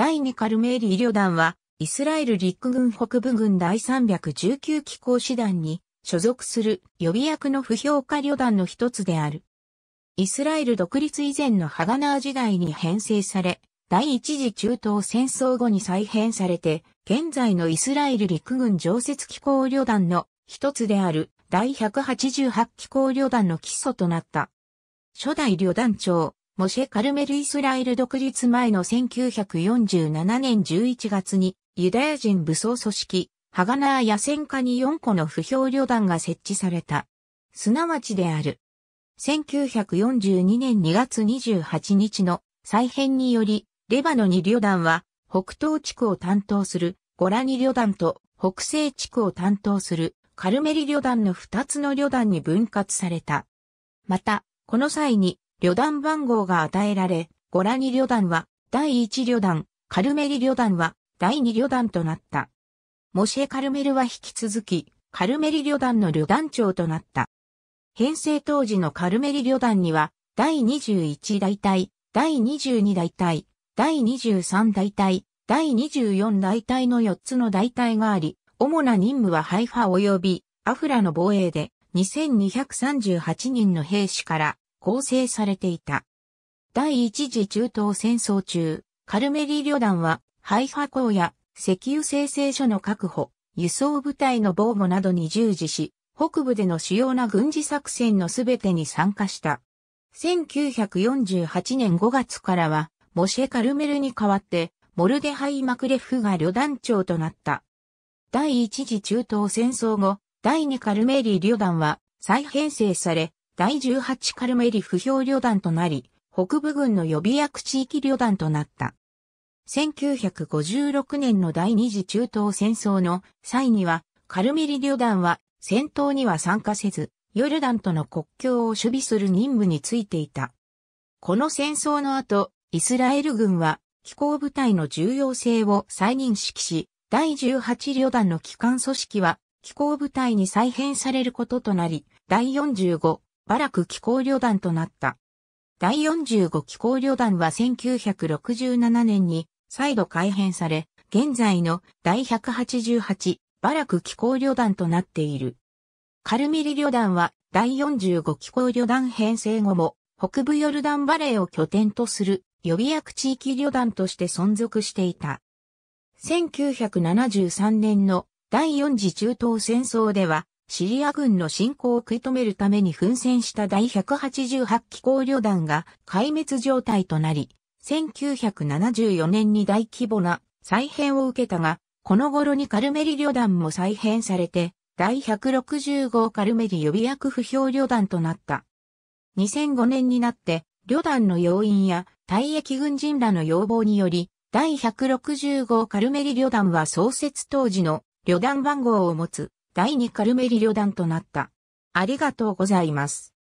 第2カルメーリ旅団は、イスラエル陸軍北部軍第319機構師団に所属する予備役の不評価旅団の一つである。イスラエル独立以前のハガナー時代に編成され、第一次中東戦争後に再編されて、現在のイスラエル陸軍常設機構旅団の一つである第188機構旅団の基礎となった。初代旅団長、モシェ・カルメル・イスラエル独立前の1947年11月にユダヤ人武装組織、ハガナー野戦下に4個の不評旅団が設置された。すなわちである。1942年2月28日の再編により、レバノニ旅団は北東地区を担当するゴラニ旅団と北西地区を担当するカルメリ旅団の2つの旅団に分割された。また、この際に旅団番号が与えられ、ゴラニ旅団は第1旅団、カルメリ旅団は第2旅団となった。モシェ・カルメルは引き続き、カルメリ旅団の旅団長となった。編成当時のカルメリ旅団には、第21大隊、第22大隊、第23大隊、第24大隊の4つの大隊があり、主な任務はハイファ及びアフラの防衛で2238人の兵士から構成されていた。第一次中東戦争中、カルメリ旅団はハイファ港や石油生成所の確保、輸送部隊の防護などに従事し、北部での主要な軍事作戦のすべてに参加した。1948年5月からは、モシェ・カルメルに代わって、モルデハイ・マクレフが旅団長となった。第一次中東戦争後、第二カルメリ旅団は再編成され、第18カルメリ不評旅団となり、北部軍の予備役地域旅団となった。1956年の第二次中東戦争の際には、カルメリ旅団は戦闘には参加せず、ヨルダンとの国境を守備する任務についていた。この戦争の後、イスラエル軍は機構部隊の重要性を再認識し、第18旅団の機関組織は機構部隊に再編されることとなり、第45バラク機構旅団となった。第45機構旅団は1967年に再度改編され、現在の第188バラク機構旅団となっている。カルミリ旅団は第45機構旅団編成後も北部ヨルダンバレーを拠点とする予備役地域旅団として存続していた。1973年の第4次中東戦争では、シリア軍の侵攻を食い止めるために奮戦した第188機構旅団が壊滅状態となり、1974年に大規模な再編を受けたが、この頃にカルメリ旅団も再編されて、第160号カルメリ予備役不評旅団となった。2005年になって、旅団の要員や退役軍人らの要望により、第160号カルメリ旅団は創設当時の旅団番号を持つ第2カルメリ旅団となった。ありがとうございます。